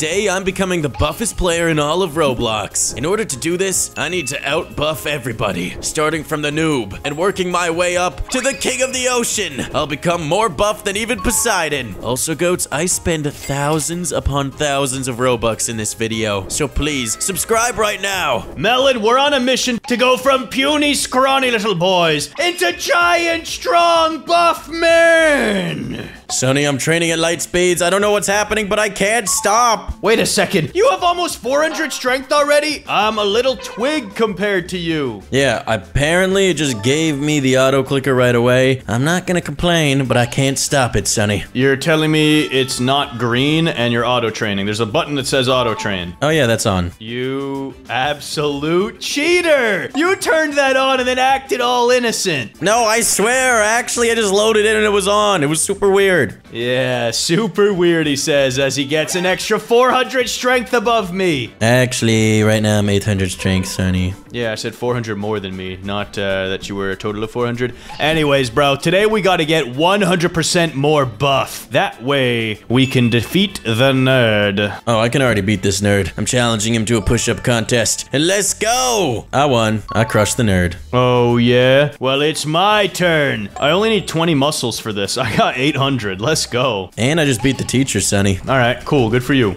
today I'm becoming the buffest player in all of Roblox. In order to do this, I need to out-buff everybody, starting from the noob and working my way up to the king of the ocean. I'll become more buff than even Poseidon. Also, goats, I spend thousands upon thousands of Robux in this video, so please subscribe right now. Melon, we're on a mission to go from puny, scrawny little boys into giant, strong, buff men. Sunny, I'm training at light speeds. I don't know what's happening, but I can't stop. Wait a second. You have almost 400 strength already? I'm a little twig compared to you. Yeah, apparently it just gave me the auto clicker right away. I'm not gonna complain, but I can't stop it, Sunny. You're telling me it's not green and you're auto training. There's a button that says auto train. Oh yeah, that's on. You absolute cheater! You turned that on and then acted all innocent. No, I swear, actually I just loaded it and it was on. It was super weird. Yeah, super weird, he says, as he gets an extra 400 strength above me. Actually, right now I'm 800 strength, Sunny. Yeah, I said 400 more than me, not uh, that you were a total of 400. Anyways, bro, today we gotta get 100% more buff. That way, we can defeat the nerd. Oh, I can already beat this nerd. I'm challenging him to a push-up contest. And let's go! I won. I crushed the nerd. Oh, yeah? Well, it's my turn. I only need 20 muscles for this. I got 800. Let's go. And I just beat the teacher, Sunny. All right, cool. Good for you.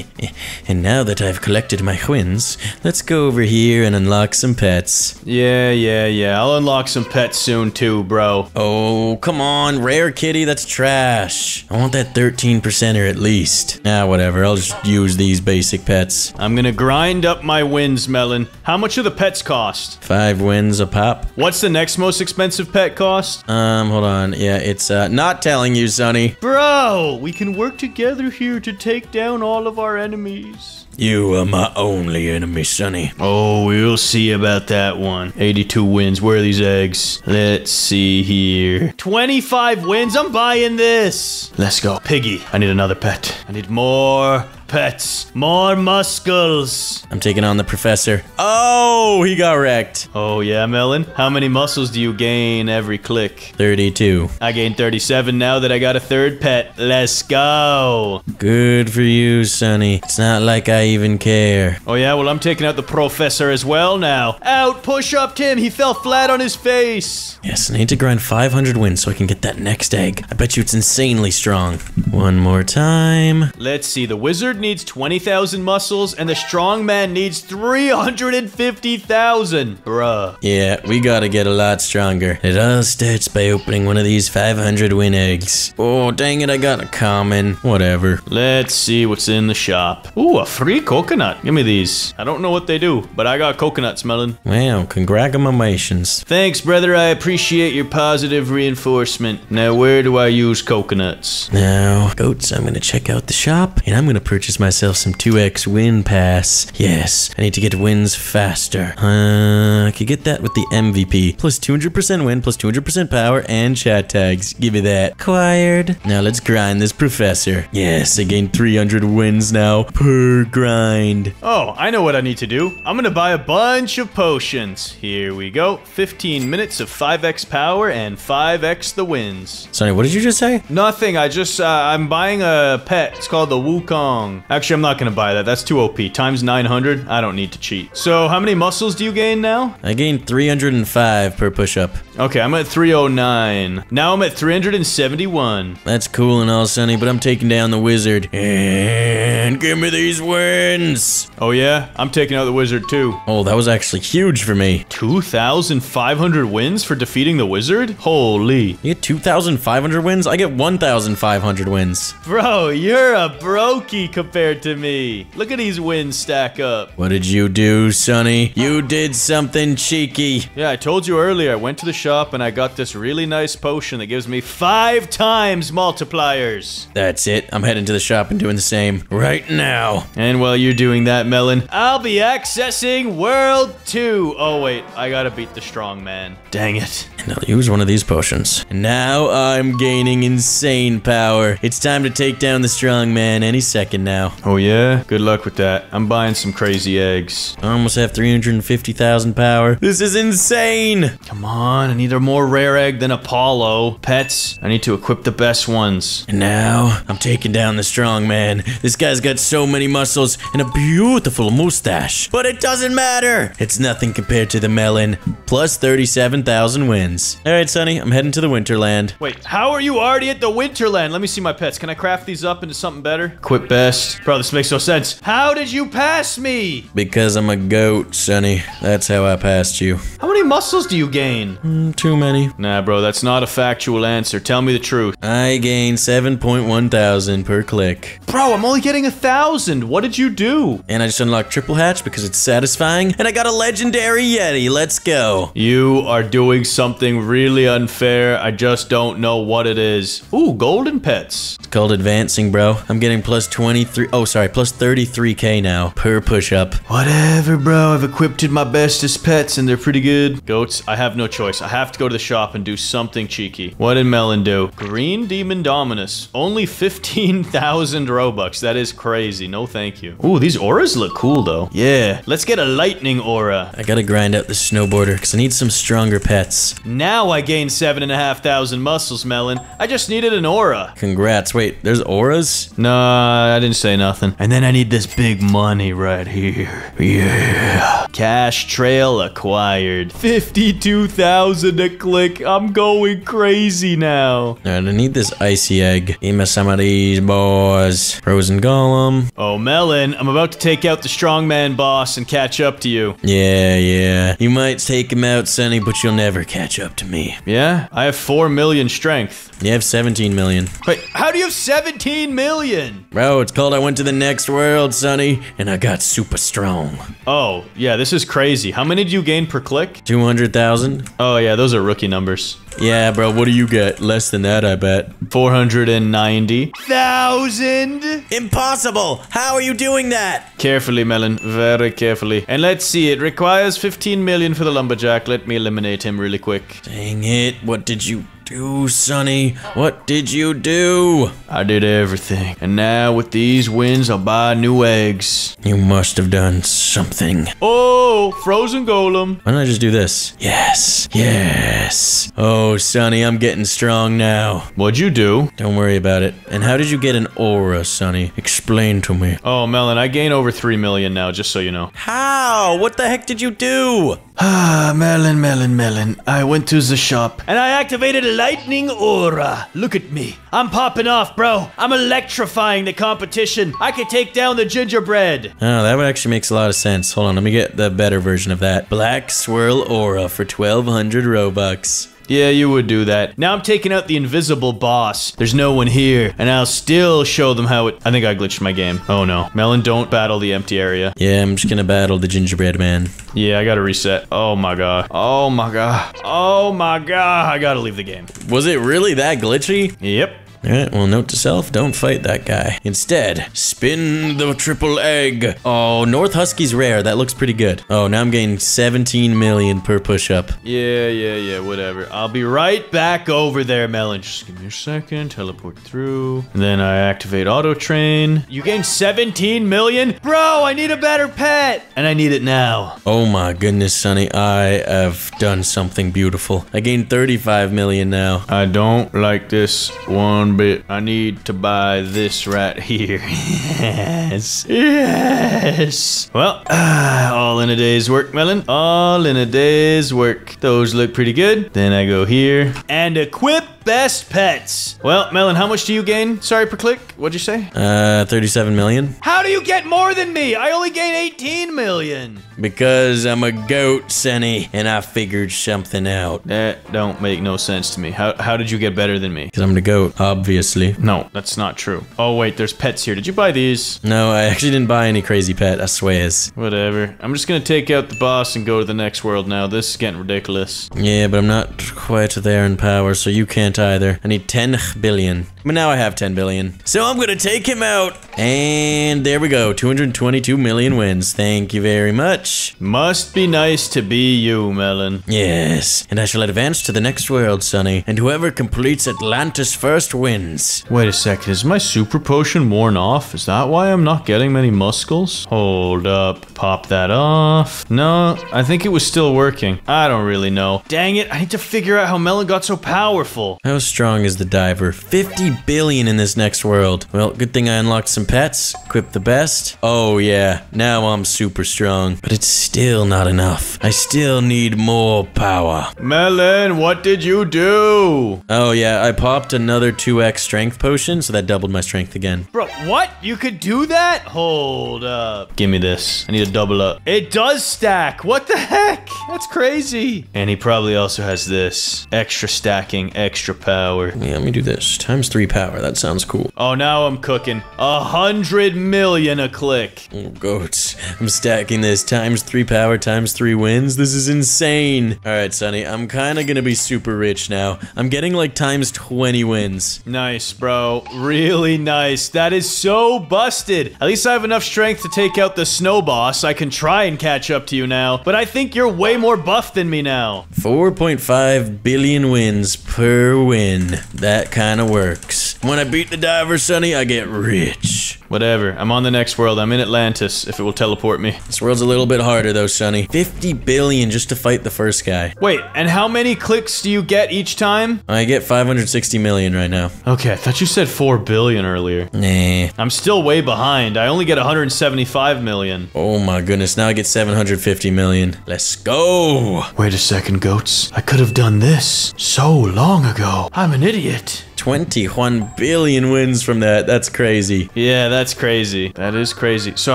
and now that I've collected my wins, let's go over here and unlock some pets. Yeah, yeah, yeah. I'll unlock some pets soon too, bro. Oh, come on. Rare kitty, that's trash. I want that 13%er at least. Ah, whatever. I'll just use these basic pets. I'm gonna grind up my wins, Melon. How much do the pets cost? Five wins a pop. What's the next most expensive pet cost? Um, hold on. Yeah, it's uh, not telling you, Sunny. Bro, we can work together here to take down all of our enemies. You are my only enemy, Sunny. Oh, we'll see about that one. 82 wins. Where are these eggs? Let's see here. 25 wins. I'm buying this. Let's go. Piggy. I need another pet. I need more pets. More muscles. I'm taking on the professor. Oh, he got wrecked. Oh, yeah, Melon? How many muscles do you gain every click? 32. I gained 37 now that I got a third pet. Let's go. Good for you, Sunny. It's not like I even care. Oh, yeah? Well, I'm taking out the professor as well now. Out! Push up, Tim! He fell flat on his face. Yes, I need to grind 500 wins so I can get that next egg. I bet you it's insanely strong. One more time. Let's see. The wizard needs 20,000 muscles and the strong man needs 350,000. Bruh. Yeah, we gotta get a lot stronger. It all starts by opening one of these 500 win eggs. Oh, dang it, I got a common. Whatever. Let's see what's in the shop. Ooh, a free coconut. Give me these. I don't know what they do, but I got coconuts, Melon. Wow, congratulations. Thanks, brother. I appreciate your positive reinforcement. Now, where do I use coconuts? Now, goats, I'm gonna check out the shop, and I'm gonna purchase myself some 2x win pass. Yes, I need to get wins faster. Uh, I could get that with the MVP. Plus 200% win, plus 200% power, and chat tags. Give me that. Acquired. Now let's grind this professor. Yes, I gained 300 wins now per grind. Oh, I know what I need to do. I'm gonna buy a bunch of potions. Here we go. 15 minutes of 5x power and 5x the wins. Sunny, what did you just say? Nothing. I just, uh, I'm buying a pet. It's called the Wukong. Actually, I'm not gonna buy that. That's too OP. Times 900. I don't need to cheat. So, how many muscles do you gain now? I gained 305 per push-up. Okay, I'm at 309. Now I'm at 371. That's cool and all, Sunny, but I'm taking down the wizard. And give me these wins. Oh yeah? I'm taking out the wizard too. Oh, that was actually huge for me. 2,500 wins for defeating the wizard? Holy. You get 2,500 wins? I get 1,500 wins. Bro, you're a brokey compared to me. Look at these wins stack up. What did you do, Sunny? You did something cheeky. Yeah, I told you earlier, I went to the shop and I got this really nice potion that gives me five times multipliers. That's it. I'm heading to the shop and doing the same right now. And while you're doing that, Melon, I'll be accessing World 2. Oh, wait, I gotta beat the strong man. Dang it. And I'll use one of these potions. And now I'm gaining insane power. It's time to take down the strong man any second now. Now. Oh yeah? Good luck with that. I'm buying some crazy eggs. I almost have 350,000 power. This is insane! Come on, I need a more rare egg than Apollo. Pets, I need to equip the best ones. And now, I'm taking down the strong man. This guy's got so many muscles and a beautiful mustache. But it doesn't matter! It's nothing compared to the melon. Plus 37,000 wins. Alright, Sunny, I'm heading to the Winterland. Wait, how are you already at the Winterland? Let me see my pets. Can I craft these up into something better? Equip best. Bro, this makes no sense. How did you pass me? Because I'm a goat, Sunny. That's how I passed you. How many muscles do you gain? Mm, too many. Nah, bro, that's not a factual answer. Tell me the truth. I gain 7.1 thousand per click. Bro, I'm only getting a thousand. What did you do? And I just unlocked Triple Hatch because it's satisfying. And I got a legendary Yeti. Let's go. You are doing something really unfair. I just don't know what it is. Ooh, golden pets. It's called advancing, bro. I'm getting plus 23. Oh, sorry, plus 33k now per push up. Whatever, bro. I've equipped my bestest pets and they're pretty good. Goats, I have no choice. I have to go to the shop and do something cheeky. What did Melon do? Green Demon Dominus. Only 15,000 Robux. That is crazy. No thank you. Ooh, these auras look cool, though. Yeah. Let's get a lightning aura. I gotta grind out the snowboarder because I need some stronger pets. Now I gain 7,500 muscles, Melon. I just needed an aura. Congrats. Wait, there's auras? Nah, I didn't say nothing. And then I need this big money right here. Yeah. Cash trail acquired. 52,000 a click. I'm going crazy now. Alright, I need this icy egg. Give me some of these boys. Frozen golem. Oh, Melon, I'm about to take out the strongman boss and catch up to you. Yeah, yeah. You might take him out, Sunny, but you'll never catch up to me. Yeah? I have 4 million strength. You have 17 million. Wait, how do you have 17 million? Bro, it's called I went to the next world, Sunny, and I got super strong. Oh, yeah, this is crazy. How many do you gain per click? 200,000? Oh, yeah, those are rookie numbers. Yeah, bro, what do you get? Less than that, I bet. 490,000? Impossible! How are you doing that? Carefully, Melon. Very carefully. And let's see, it requires 15 million for the lumberjack. Let me eliminate him really quick. Dang it, what did you do, Sunny? What did you do? I did everything. And now with these wins, I'll buy new eggs. You must have done something. Oh, frozen golem. Why don't I just do this? Yes. Yes. Oh, Sunny, I'm getting strong now. What'd you do? Don't worry about it. And how did you get an aura, Sunny? Explain to me. Oh, Melon, I gain over 3 million now, just so you know. How? What the heck did you do? Ah, Melon, Melon, Melon. I went to the shop and I activated a lightning aura. Look at me. I'm popping off, bro. I'm electrifying the competition. I could take down the gingerbread. Oh, that actually makes a lot of sense. Hold on, let me get the better version of that. Black Swirl Aura for 1200 Robux. Yeah, you would do that. Now I'm taking out the invisible boss. There's no one here, and I'll still show them how it. I think I glitched my game. Oh no. Melon, don't battle the empty area. Yeah, I'm just gonna battle the gingerbread man. Yeah, I gotta reset. Oh my god. Oh my god. Oh my god. I gotta leave the game. Was it really that glitchy? Yep. Alright, well, note to self, don't fight that guy. Instead, spin the triple egg. Oh, North Husky's rare. That looks pretty good. Oh, now I'm getting 17 million per push-up. Yeah, yeah, yeah, whatever. I'll be right back over there, Melon. Just give me a second. Teleport through. And then I activate auto train. You gain 17 million? Bro, I need a better pet. And I need it now. Oh my goodness, Sunny, I have done something beautiful. I gained 35 million now. I don't like this one bit. I need to buy this right here. yes. Yes. Well, ah, all in a day's work, Melon. All in a day's work. Those look pretty good. Then I go here and equip best pets. Well, Melon, how much do you gain? Sorry, per click. What'd you say? Uh, 37 million? How do you get more than me? I only gain 18 million. Because I'm a goat, Sunny, and I figured something out. That don't make no sense to me. How, how did you get better than me? Because I'm the goat, obviously. No, that's not true. Oh, wait, there's pets here. Did you buy these? No, I actually didn't buy any crazy pet, I swears. Whatever. I'm just gonna take out the boss and go to the next world now. This is getting ridiculous. Yeah, but I'm not quite there in power, so you can can't either. I need 10 billion. But now I have 10 billion. So I'm gonna take him out. And there we go. 222 million wins. Thank you very much. Must be nice to be you, Melon. Yes. And I shall advance to the next world, Sunny. And whoever completes Atlantis first wins. Wait a second, is my super potion worn off? Is that why I'm not getting many muscles? Hold up, pop that off. No, I think it was still working. I don't really know. Dang it, I need to figure out how Melon got so powerful. How strong is the diver? 50 billion in this next world. Well, good thing I unlocked some pets. Equipped the best. Oh yeah, now I'm super strong. But it's still not enough. I still need more power. Melon, what did you do? Oh yeah, I popped another 2x strength potion, so that doubled my strength again. Bro, what? You could do that? Hold up. Give me this. I need to double up. It does stack. What the heck? That's crazy. And he probably also has this. Extra stacking, extra power. Yeah, let me do this. Times 3 power, that sounds cool. Oh, now I'm cooking. A hundred million a click. Oh, goats. I'm stacking this times 3 power times 3 wins. This is insane. Alright, Sunny, I'm kinda gonna be super rich now. I'm getting like times 20 wins. Nice, bro. Really nice. That is so busted. At least I have enough strength to take out the snow boss. I can try and catch up to you now. But I think you're way more buff than me now. 4.5 billion wins per win. That kinda works. When I beat the diver, Sunny, I get rich. Whatever. I'm on the next world. I'm in Atlantis, if it will teleport me. This world's a little bit harder though, Sunny. 50 billion just to fight the first guy. Wait, and how many clicks do you get each time? I get 560 million right now. Okay, I thought you said 4 billion earlier. Nah. I'm still way behind. I only get 175 million. Oh my goodness, now I get 750 million. Let's go! Wait a second, goats. I could have done this so long ago. I'm an idiot. 21 billion wins from that. That's crazy. Yeah, that's crazy. That is crazy. So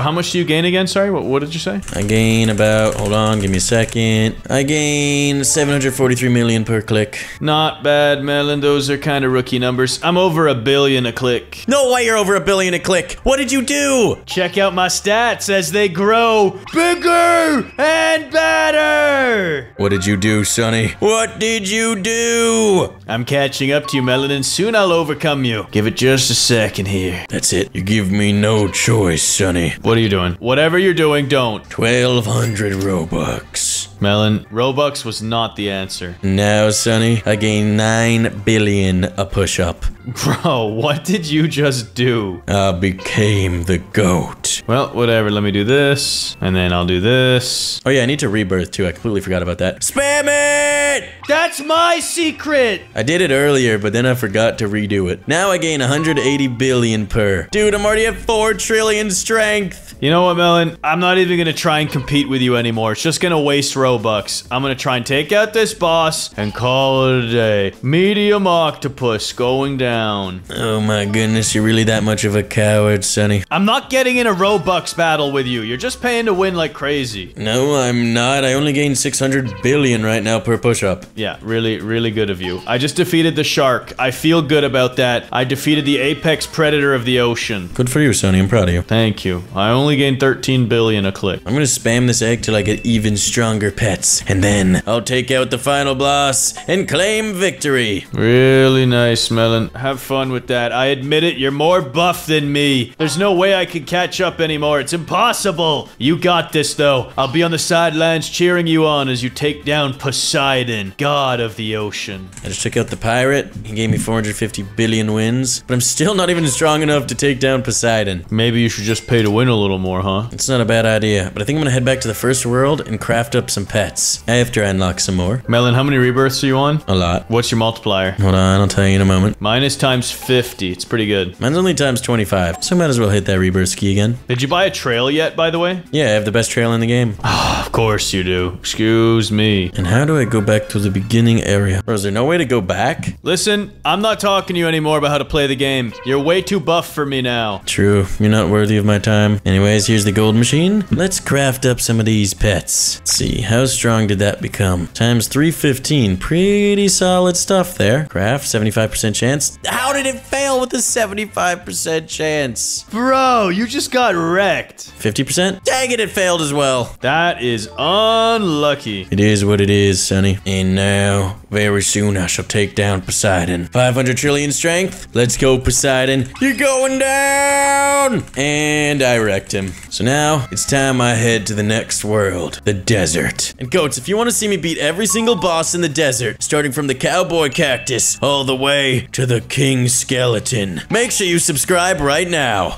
how much do you gain again? Sorry, what, what did you say? I gain about, hold on, give me a second. I gain 743 million per click. Not bad, Melon. Those are kind of rookie numbers. I'm over a billion a click. No way you're over a billion a click. What did you do? Check out my stats as they grow bigger and better. What did you do, Sunny? What did you do? I'm catching up to you, Melon, and soon I'll overcome you. Give it just a second here. That's it. You give me no choice, Sunny. What are you doing? Whatever you're doing, don't. 1200 Robux. Melon, Robux was not the answer. Now, Sunny, I gain 9 billion a push up. Bro, what did you just do? I became the goat. Well, whatever. Let me do this, and then I'll do this. Oh yeah, I need to rebirth too. I completely forgot about that. Spam it! That's my secret! I did it earlier, but then I forgot to redo it. Now I gain 180 billion per. Dude, I'm already at 4 trillion strength. You know what, Melon? I'm not even gonna try and compete with you anymore. It's just gonna waste Robux. I'm gonna try and take out this boss and call it a day. Medium octopus going down. Oh my goodness, you're really that much of a coward, Sunny. I'm not getting in a Robux battle with you. You're just paying to win like crazy. No, I'm not. I only gain 600 billion right now per push-up. Yeah, really, really good of you. I just defeated the shark. I feel good about that. I defeated the apex predator of the ocean. Good for you, Sunny. I'm proud of you. Thank you. I only gained 13 billion a click. I'm gonna spam this egg till I get even stronger pets. And then I'll take out the final boss and claim victory. Really nice, Melon. Have fun with that. I admit it, you're more buff than me. There's no way I can catch up anymore. It's impossible. You got this, though. I'll be on the sidelines cheering you on as you take down Poseidon, god of the ocean. I just took out the pirate. He gave me 450 billion wins. But I'm still not even strong enough to take down Poseidon. Maybe you should just pay to win a little more, huh? It's not a bad idea, but I think I'm gonna head back to the first world and craft up some pets. After I unlock some more. Melon, how many rebirths are you on? A lot. What's your multiplier? Hold on, I'll tell you in a moment. Mine is times 50. It's pretty good. Mine's only times 25, so I might as well hit that rebirth ski again. Did you buy a trail yet, by the way? Yeah, I have the best trail in the game. Ah, of course you do. Excuse me. And how do I go back to the beginning area? Bro, is there no way to go back? Listen, I'm not talking to you anymore about how to play the game. You're way too buff for me now. True, you're not worthy of my time. Anyways, here's the gold machine. Let's craft up some of these pets. Let's see, how strong did that become? Times 315. Pretty solid stuff there. Craft, 75% chance. How did it fail with a 75% chance? Bro, you just got wrecked. 50%? Dang it, it failed as well. That is unlucky. It is what it is, Sunny. And uh, now, very soon, I shall take down Poseidon. 500 trillion strength. Let's go, Poseidon. You're going down! And I wrecked him. So now, it's time I head to the next world, the desert. And goats, if you want to see me beat every single boss in the desert, starting from the cowboy cactus all the way to the king skeleton, make sure you subscribe right now.